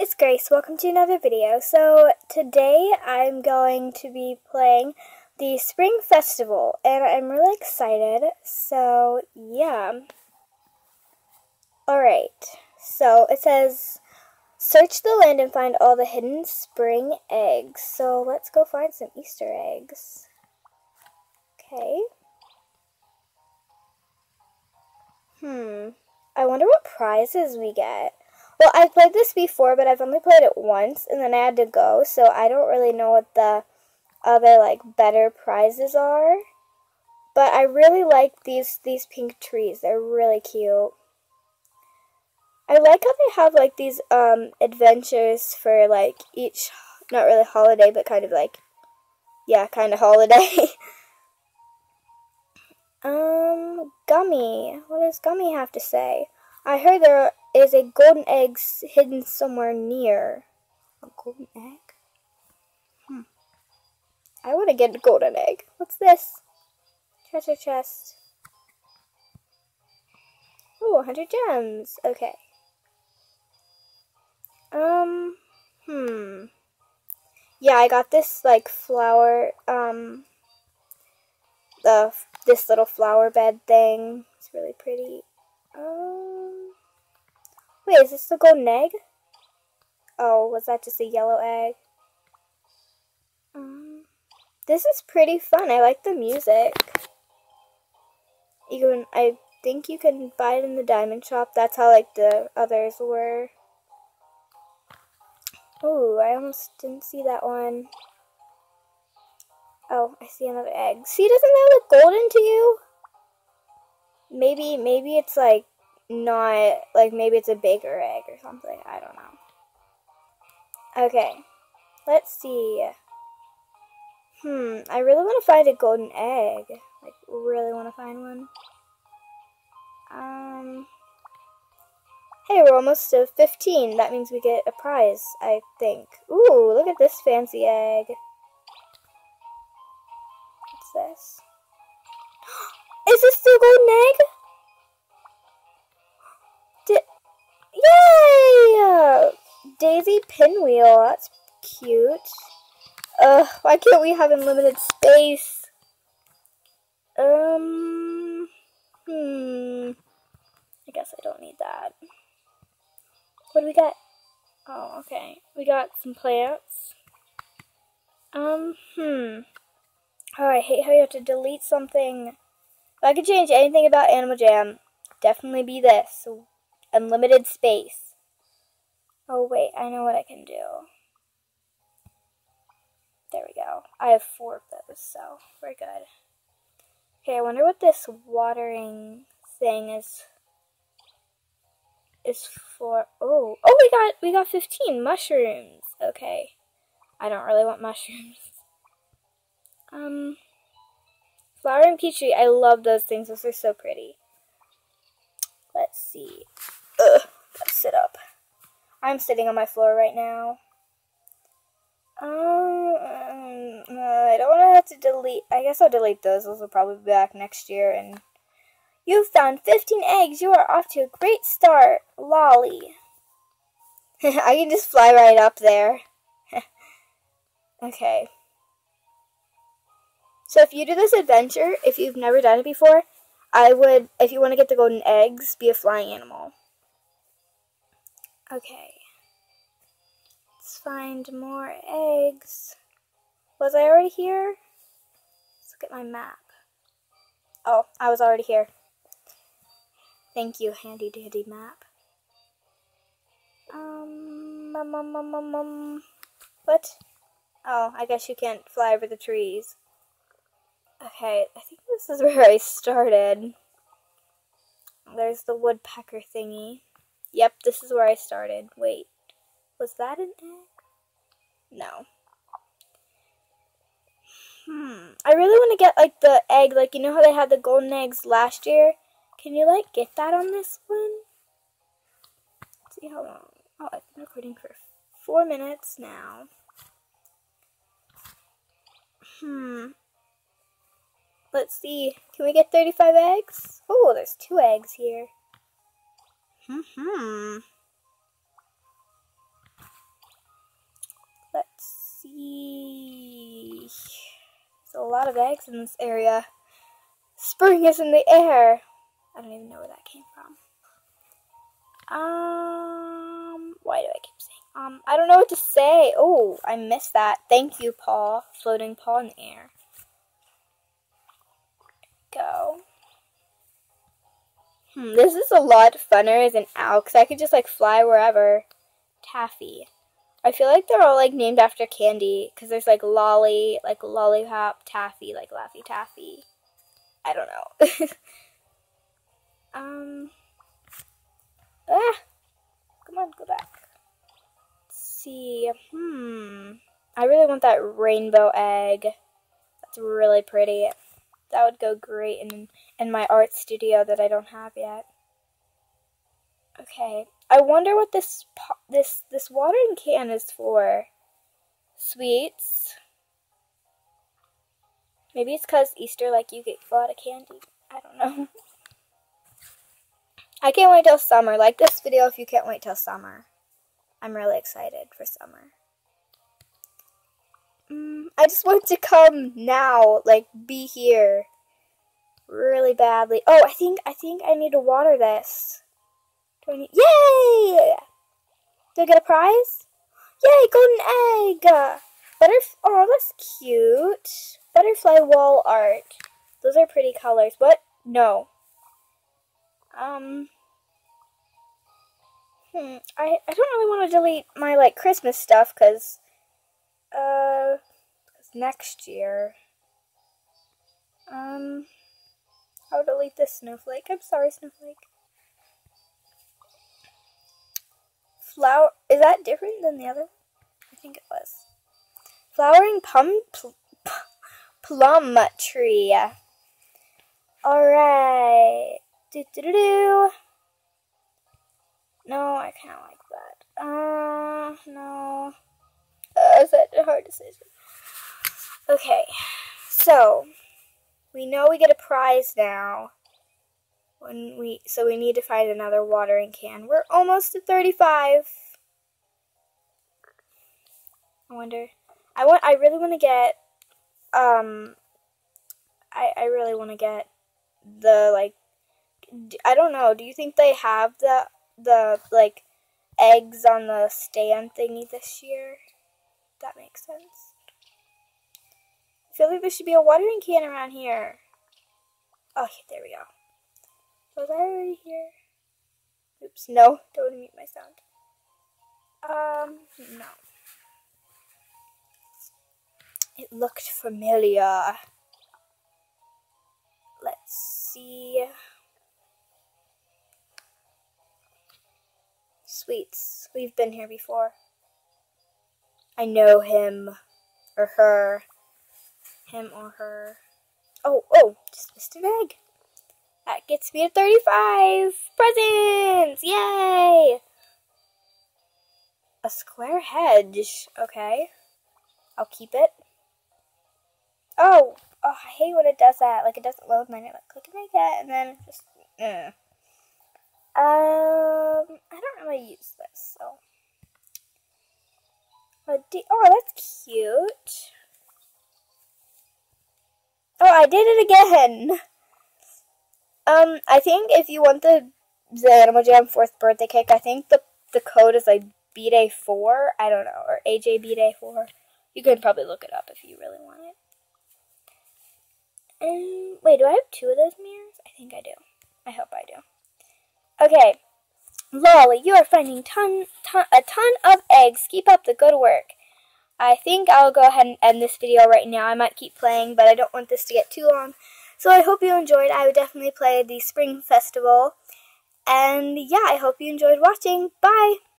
it's Grace. Welcome to another video. So today I'm going to be playing the Spring Festival and I'm really excited. So yeah. Alright, so it says search the land and find all the hidden spring eggs. So let's go find some Easter eggs. Okay. Hmm. I wonder what prizes we get. Well, I've played this before, but I've only played it once, and then I had to go, so I don't really know what the other, like, better prizes are. But I really like these, these pink trees. They're really cute. I like how they have, like, these, um, adventures for, like, each, not really holiday, but kind of, like, yeah, kind of holiday. um, Gummy. What does Gummy have to say? I heard there is a golden egg hidden somewhere near. A golden egg? Hmm. I want to get a golden egg. What's this? Treasure chest. Ooh, 100 gems. Okay. Um, hmm. Yeah, I got this, like, flower, um, the, this little flower bed thing. It's really pretty. Um, Wait, is this the golden egg? Oh, was that just a yellow egg? Um, this is pretty fun. I like the music. You can, I think you can buy it in the diamond shop. That's how like the others were. Oh, I almost didn't see that one. Oh, I see another egg. See, doesn't that look golden to you? Maybe, maybe it's like not like maybe it's a bigger egg or something. I don't know. Okay, let's see. Hmm, I really want to find a golden egg. Like, really want to find one. Um, hey, we're almost to 15. That means we get a prize, I think. Ooh, look at this fancy egg. What's this? Is this still golden egg? Yay! Daisy Pinwheel, that's cute. Uh, why can't we have unlimited space? Um, hmm. I guess I don't need that. What do we got? Oh, okay. We got some plants. Um, hmm. Oh, I hate how you have to delete something. If I could change anything about Animal Jam, definitely be this unlimited space. Oh wait, I know what I can do. There we go. I have four of those, so we're good. Okay, I wonder what this watering thing is is for. Oh, oh, we got we got 15 mushrooms. Okay. I don't really want mushrooms. Um Flower and Peachy, I love those things. Those are so pretty. Let's see. I'm sitting on my floor right now. Um, I don't want to have to delete. I guess I'll delete those. Those will probably be back next year. And you've found 15 eggs. You are off to a great start, Lolly. I can just fly right up there. okay. So if you do this adventure, if you've never done it before, I would, if you want to get the golden eggs, be a flying animal. Okay. Find more eggs. Was I already here? Let's look at my map. Oh, I was already here. Thank you, handy dandy map. Um, um, um, um, um, um, what? Oh, I guess you can't fly over the trees. Okay, I think this is where I started. There's the woodpecker thingy. Yep, this is where I started. Wait, was that an egg? No. Hmm. I really want to get, like, the egg. Like, you know how they had the golden eggs last year? Can you, like, get that on this one? Let's see how long. Oh, I've been recording for four minutes now. Hmm. Let's see. Can we get 35 eggs? Oh, there's two eggs here. Hmm. Lot of eggs in this area. Spring is in the air. I don't even know where that came from. Um, why do I keep saying um? I don't know what to say. Oh, I missed that. Thank you, Paul. Floating Paul in the air. Go. Hmm, this is a lot funner as an owl because I could just like fly wherever. Taffy. I feel like they're all like named after candy because there's like lolly, like lollipop, taffy, like laffy taffy. I don't know. um. Ah! Come on, go back. Let's see. Hmm. I really want that rainbow egg. That's really pretty. That would go great in in my art studio that I don't have yet. Okay. I wonder what this this this watering can is for. Sweets. Maybe it's because Easter, like, you get a lot of candy. I don't know. I can't wait till summer. Like this video if you can't wait till summer. I'm really excited for summer. Mm, I just want to come now, like be here really badly. Oh, I think I think I need to water this. Do I need Yay! Do I get a prize? Yay, golden egg! Butterf oh, that's cute. Butterfly wall art. Those are pretty colors. What? No. Um Hmm, I, I don't really want to delete my, like, Christmas stuff, because, uh, cause next year, um, I'll delete this snowflake. I'm sorry, snowflake. Flower, is that different than the other? I think it was. Flowering plum, pl plum tree. Alright. Do do do do. No, I kind of like that. Uh, no. Uh, is that a hard decision? Okay, so we know we get a prize now. When we so we need to find another watering can. We're almost at 35. I wonder. I want. I really want to get. Um. I I really want to get the like. I don't know. Do you think they have the the like eggs on the stand thingy this year. That makes sense. I feel like there should be a watering can around here. Oh, there we go. Was I already here? Oops, no, don't mute my sound. Um, no. It looked familiar. Let's see. Sweets. We've been here before. I know him. Or her. Him or her. Oh, oh, just missed an egg. That gets me to 35 presents! Yay! A square hedge. Okay. I'll keep it. Oh, oh, I hate when it does that. Like, it doesn't load mine. Like, click and make it, and then just, uh. Um, I don't really use this, so. oh, that's cute. Oh, I did it again. Um, I think if you want the the Animal Jam fourth birthday cake, I think the the code is like B Day four. I don't know, or AJ B Day four. You can probably look it up if you really want it. And wait, do I have two of those mirrors? I think I do. I hope I do. Okay. Lolly, you are finding ton, ton, a ton of eggs. Keep up the good work. I think I'll go ahead and end this video right now. I might keep playing, but I don't want this to get too long. So I hope you enjoyed. I would definitely play the Spring Festival. And yeah, I hope you enjoyed watching. Bye!